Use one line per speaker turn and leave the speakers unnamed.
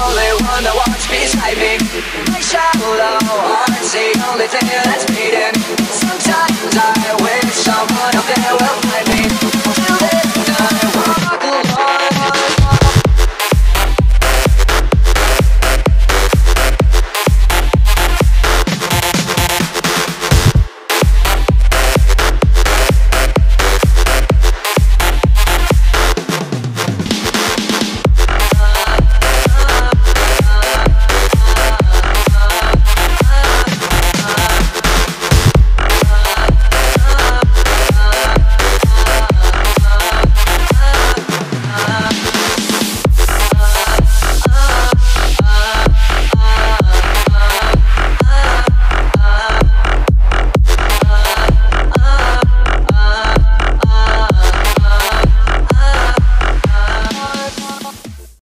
only one that wants beside me. I shout out, oh, heart's the only thing that's